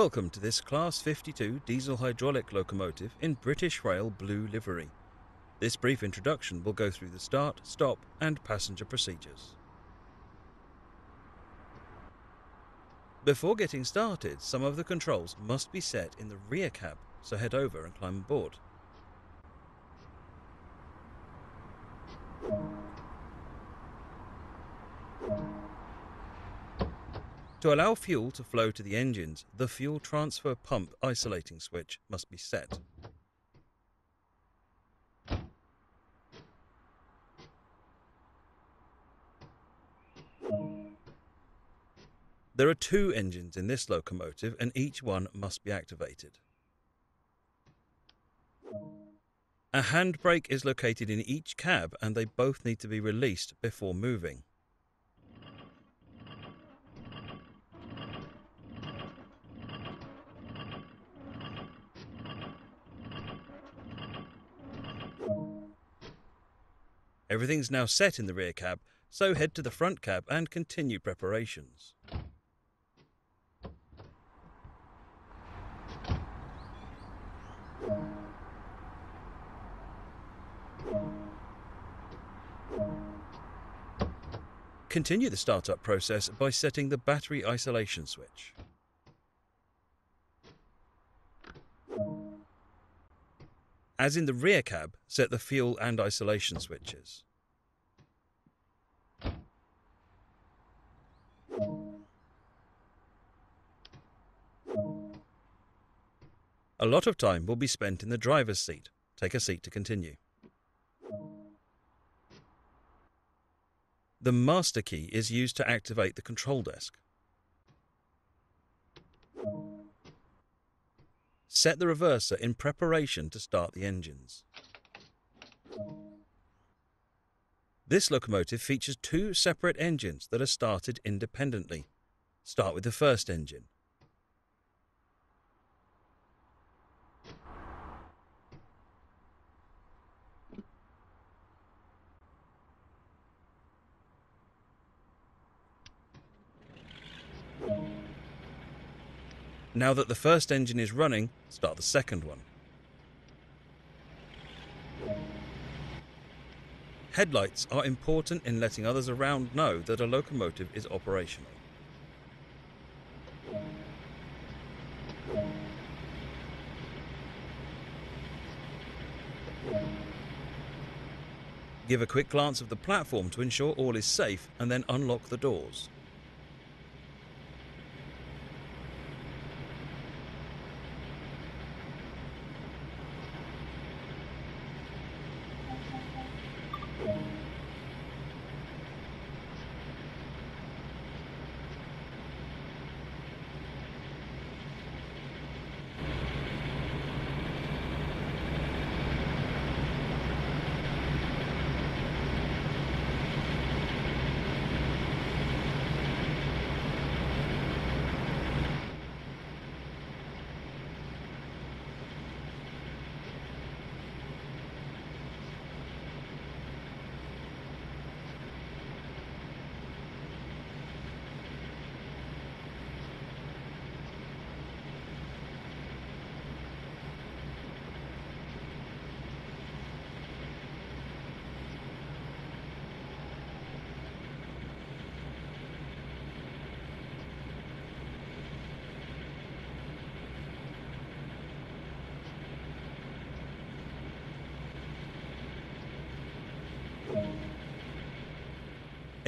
Welcome to this Class 52 diesel hydraulic locomotive in British Rail blue livery. This brief introduction will go through the start, stop, and passenger procedures. Before getting started, some of the controls must be set in the rear cab, so head over and climb aboard. To allow fuel to flow to the engines, the fuel transfer pump isolating switch must be set. There are two engines in this locomotive and each one must be activated. A handbrake is located in each cab and they both need to be released before moving. Everything's now set in the rear cab, so head to the front cab and continue preparations. Continue the startup process by setting the battery isolation switch. As in the rear cab, set the fuel and isolation switches. A lot of time will be spent in the driver's seat. Take a seat to continue. The master key is used to activate the control desk. Set the reverser in preparation to start the engines. This locomotive features two separate engines that are started independently. Start with the first engine. Now that the first engine is running, start the second one. Headlights are important in letting others around know that a locomotive is operational. Give a quick glance of the platform to ensure all is safe and then unlock the doors.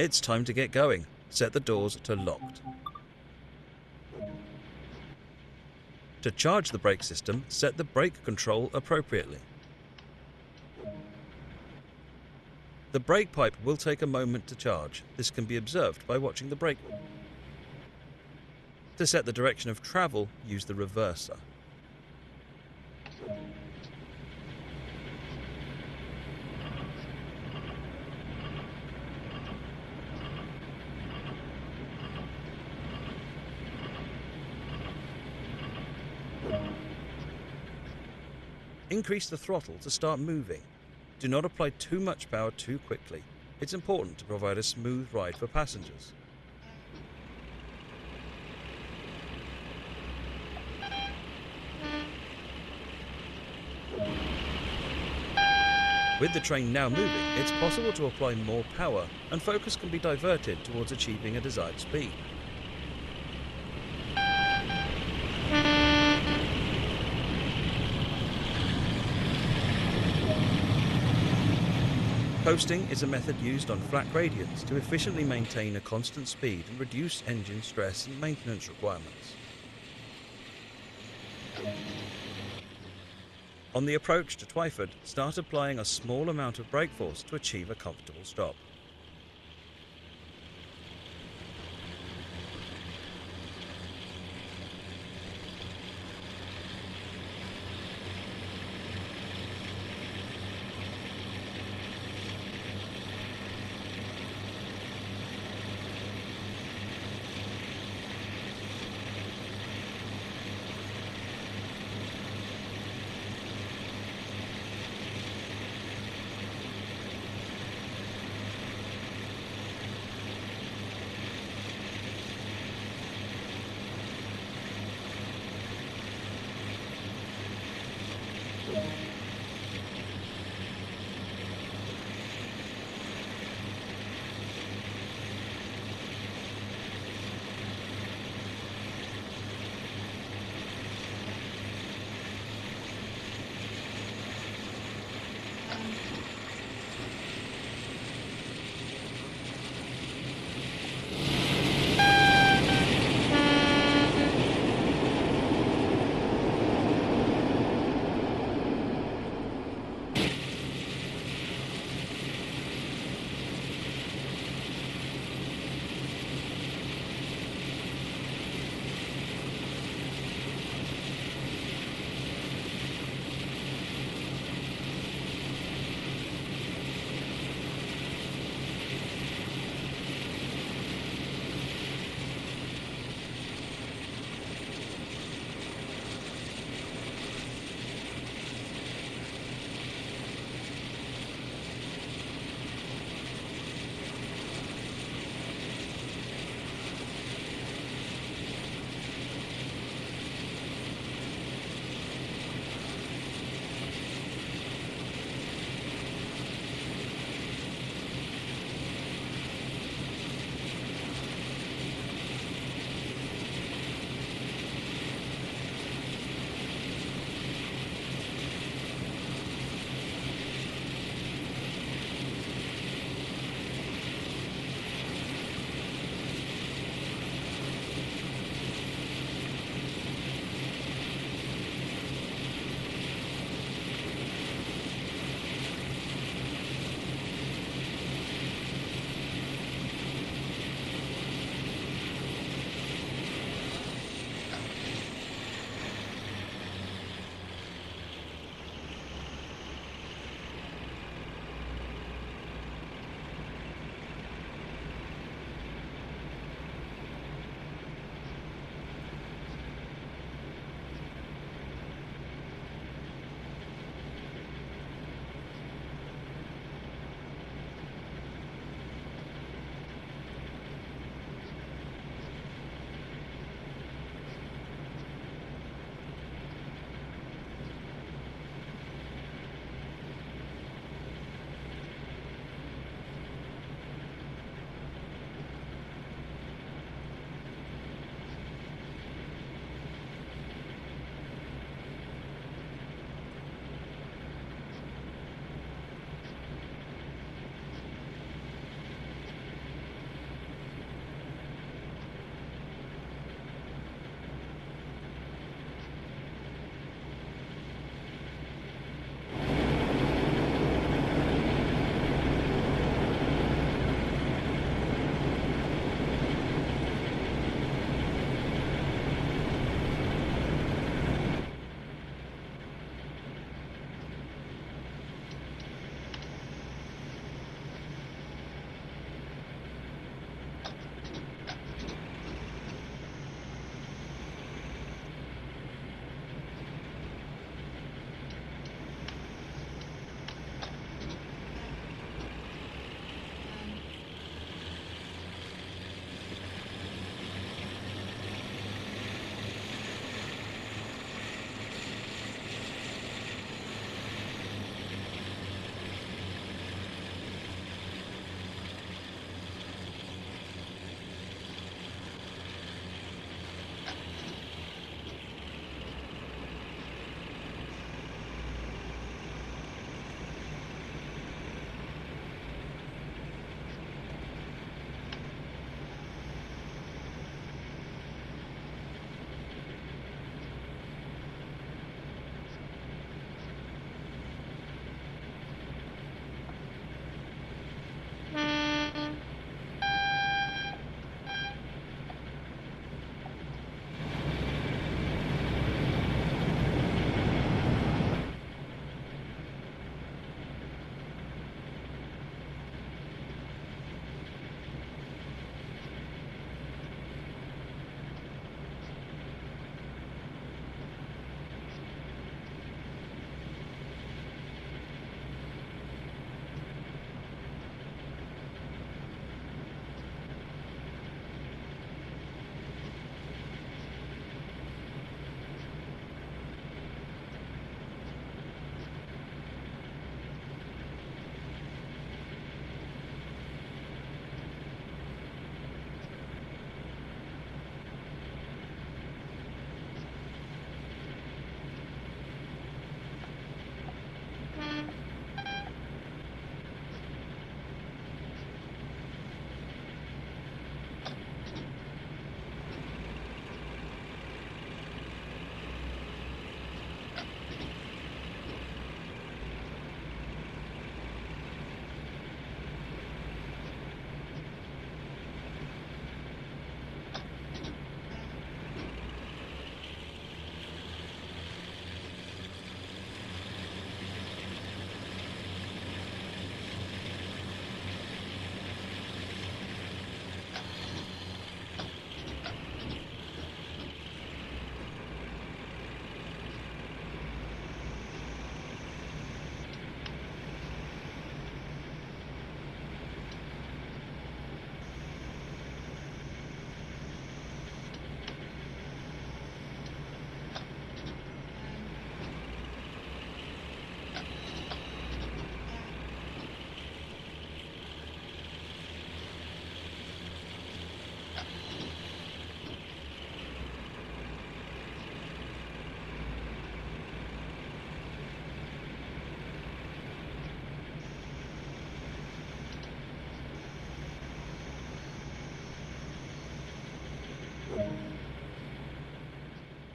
It's time to get going. Set the doors to locked. To charge the brake system, set the brake control appropriately. The brake pipe will take a moment to charge. This can be observed by watching the brake. To set the direction of travel, use the reverser. Increase the throttle to start moving. Do not apply too much power too quickly. It's important to provide a smooth ride for passengers. With the train now moving, it's possible to apply more power and focus can be diverted towards achieving a desired speed. Coasting is a method used on flat gradients to efficiently maintain a constant speed and reduce engine stress and maintenance requirements. On the approach to Twyford, start applying a small amount of brake force to achieve a comfortable stop.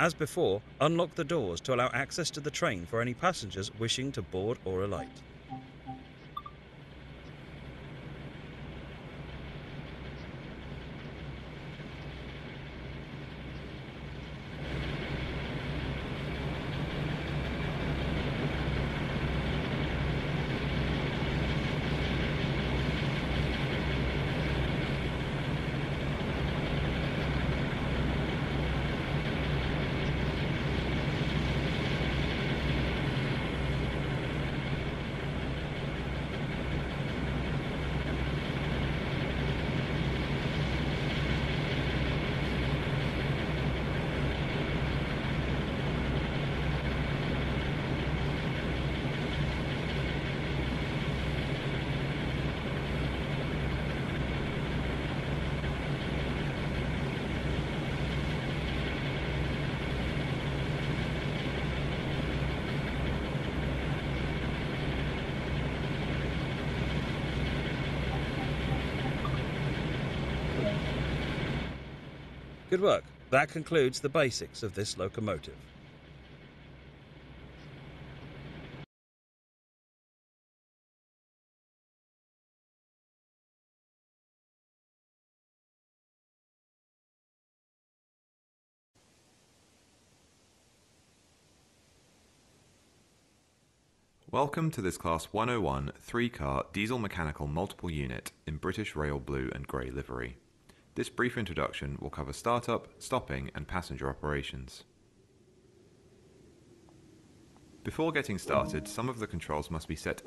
As before, unlock the doors to allow access to the train for any passengers wishing to board or alight. Good work. That concludes the basics of this locomotive. Welcome to this Class 101 three-car diesel mechanical multiple unit in British Rail blue and grey livery. This brief introduction will cover startup, stopping and passenger operations. Before getting started, some of the controls must be set.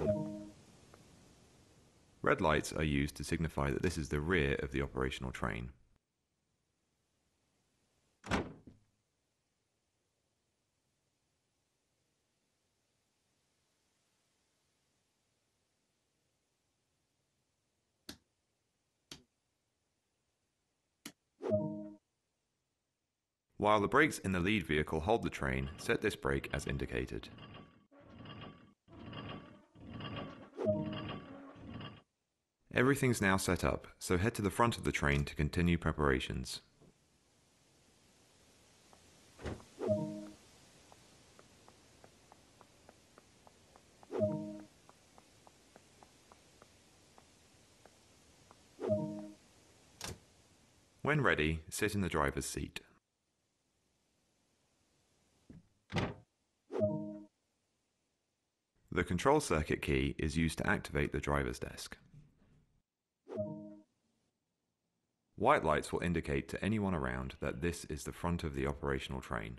Red lights are used to signify that this is the rear of the operational train. While the brakes in the lead vehicle hold the train, set this brake as indicated. Everything's now set up, so head to the front of the train to continue preparations. When ready, sit in the driver's seat. Control circuit key is used to activate the driver's desk. White lights will indicate to anyone around that this is the front of the operational train.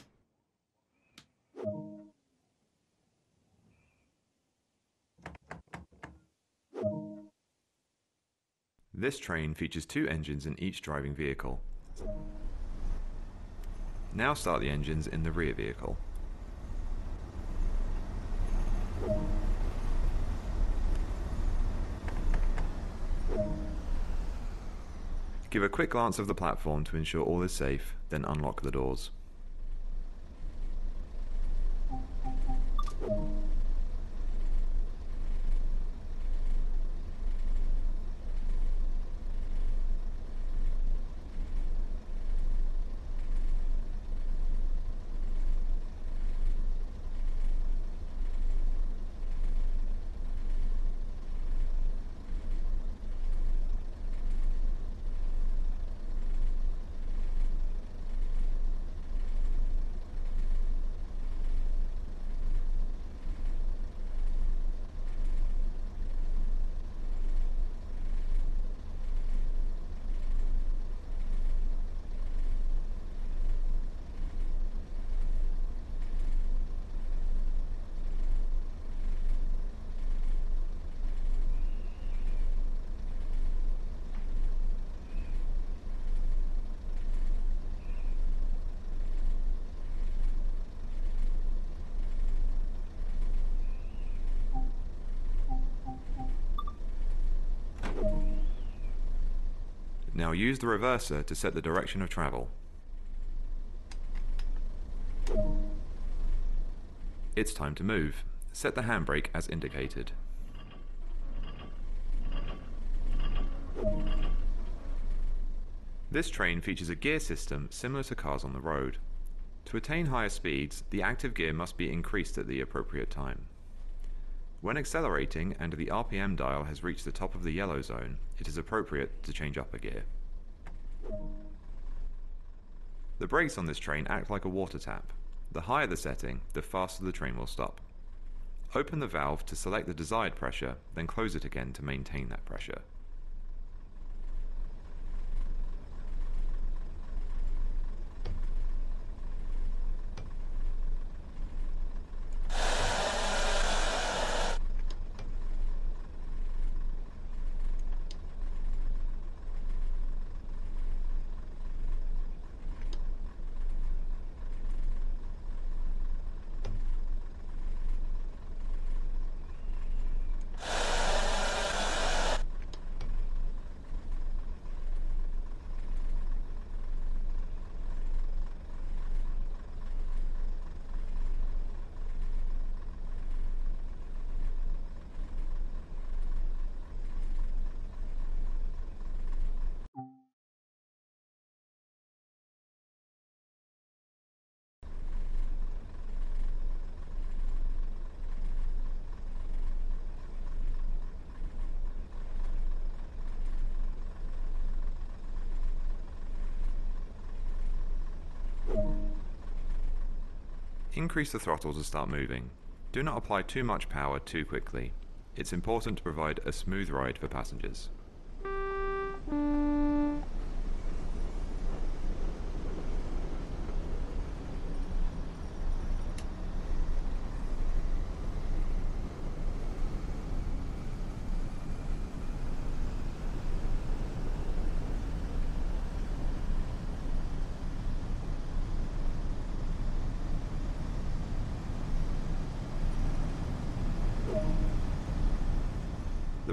This train features two engines in each driving vehicle. Now start the engines in the rear vehicle. Give a quick glance of the platform to ensure all is safe, then unlock the doors. Now use the reverser to set the direction of travel. It's time to move. Set the handbrake as indicated. This train features a gear system similar to cars on the road. To attain higher speeds, the active gear must be increased at the appropriate time. When accelerating and the RPM dial has reached the top of the yellow zone, it is appropriate to change up a gear. The brakes on this train act like a water tap. The higher the setting, the faster the train will stop. Open the valve to select the desired pressure, then close it again to maintain that pressure. Increase the throttle to start moving. Do not apply too much power too quickly. It's important to provide a smooth ride for passengers.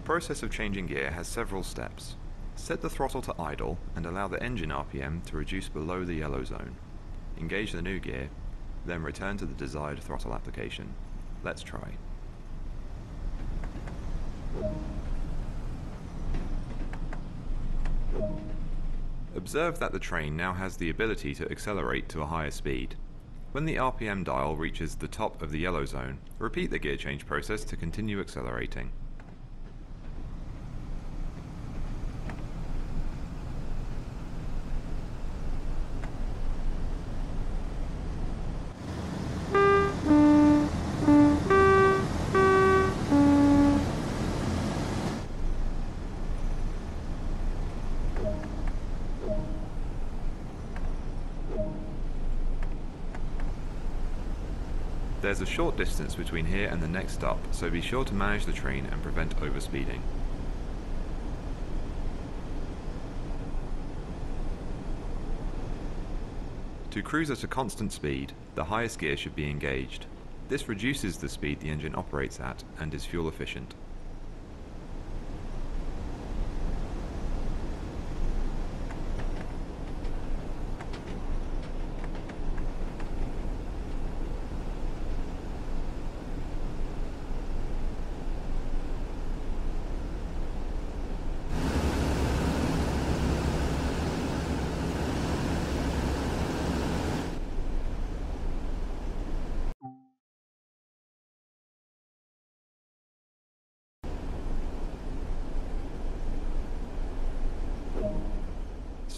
Process of changing gear has several steps. Set the throttle to idle and allow the engine RPM to reduce below the yellow zone. Engage the new gear, then return to the desired throttle application. Let's try. Observe that the train now has the ability to accelerate to a higher speed. When the RPM dial reaches the top of the yellow zone, repeat the gear change process to continue accelerating. There's a short distance between here and the next stop, so be sure to manage the train and prevent overspeeding. To cruise at a constant speed, the highest gear should be engaged. This reduces the speed the engine operates at and is fuel efficient.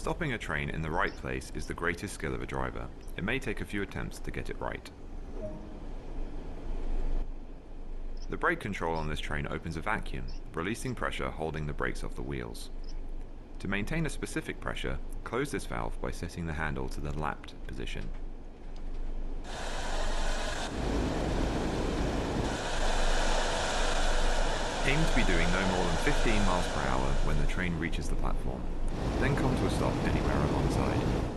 Stopping a train in the right place is the greatest skill of a driver. It may take a few attempts to get it right. The brake control on this train opens a vacuum, releasing pressure holding the brakes off the wheels. To maintain a specific pressure, close this valve by setting the handle to the lapped position. Aim to be doing no more than 15 miles per hour when the train reaches the platform. Then come to a stop anywhere alongside.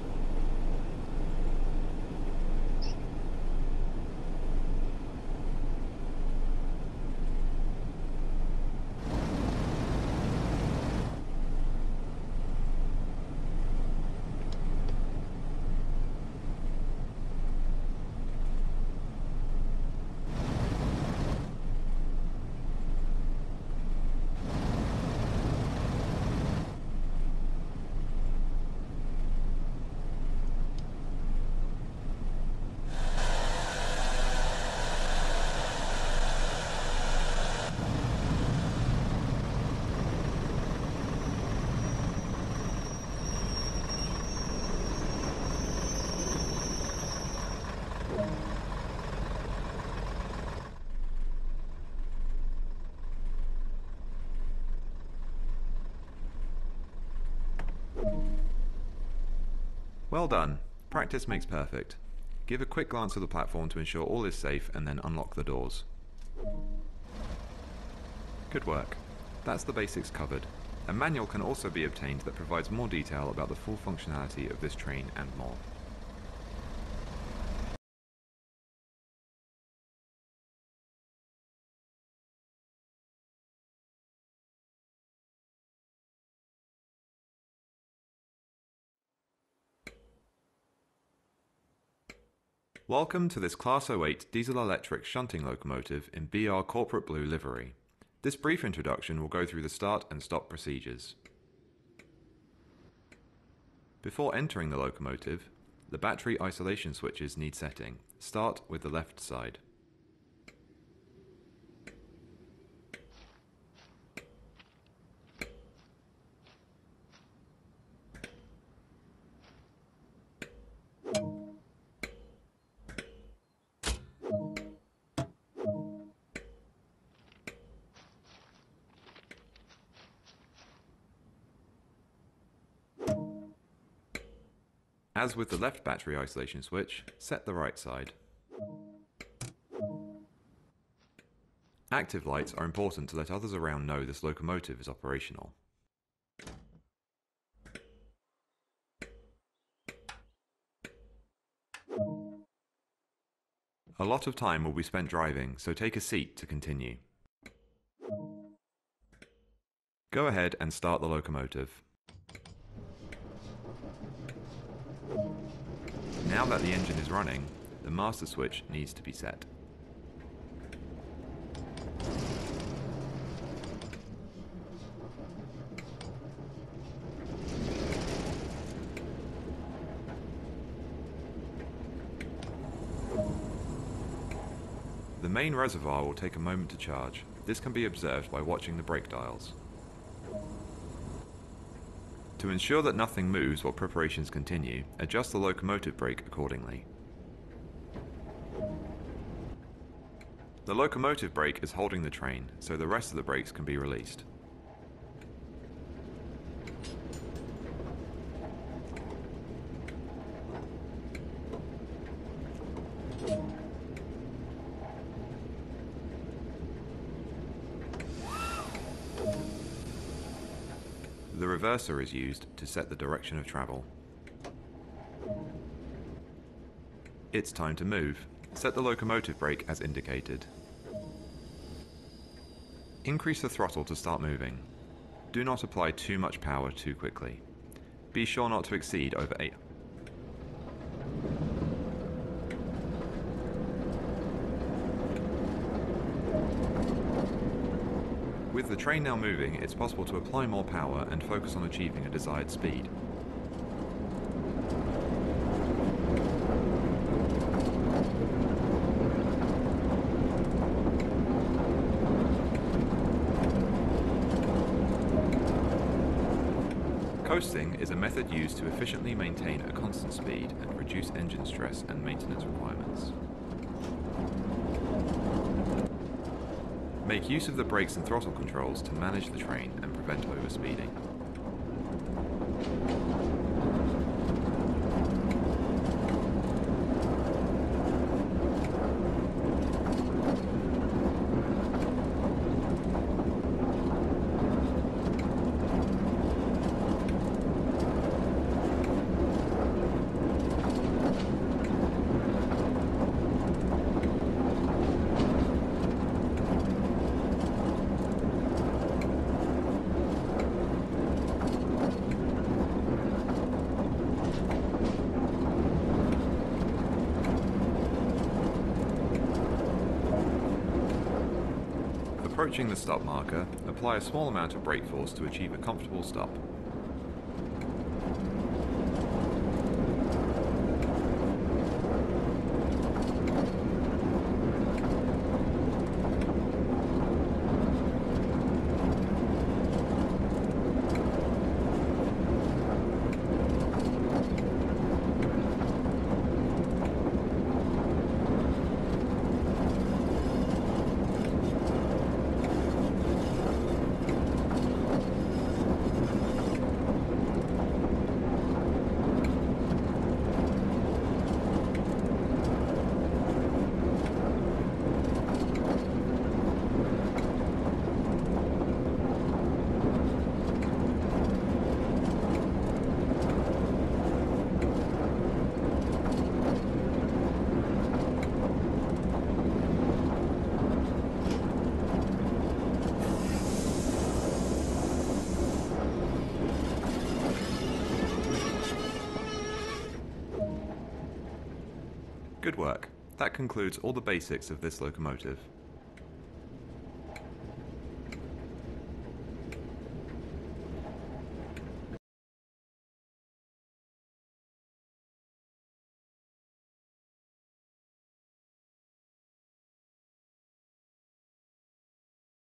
Well done. Practice makes perfect. Give a quick glance at the platform to ensure all is safe and then unlock the doors. Good work. That's the basics covered. A manual can also be obtained that provides more detail about the full functionality of this train and more. Welcome to this Class 08 diesel-electric shunting locomotive in BR Corporate Blue livery. This brief introduction will go through the start and stop procedures. Before entering the locomotive, the battery isolation switches need setting. Start with the left side. As with the left battery isolation switch, set the right side. Active lights are important to let others around know this locomotive is operational. A lot of time will be spent driving, so take a seat to continue. Go ahead and start the locomotive. Now that the engine is running, the master switch needs to be set. The main reservoir will take a moment to charge. This can be observed by watching the brake dials. To ensure that nothing moves while preparations continue, adjust the locomotive brake accordingly. The locomotive brake is holding the train, so the rest of the brakes can be released. Reverser is used to set the direction of travel. It's time to move. Set the locomotive brake as indicated. Increase the throttle to start moving. Do not apply too much power too quickly. Be sure not to exceed over 8 With the train now moving, it's possible to apply more power and focus on achieving a desired speed. Coasting is a method used to efficiently maintain a constant speed and reduce engine stress and maintenance requirements. Make use of the brakes and throttle controls to manage the train and prevent overspeeding. Approaching the stop marker, apply a small amount of brake force to achieve a comfortable stop. That concludes all the basics of this locomotive.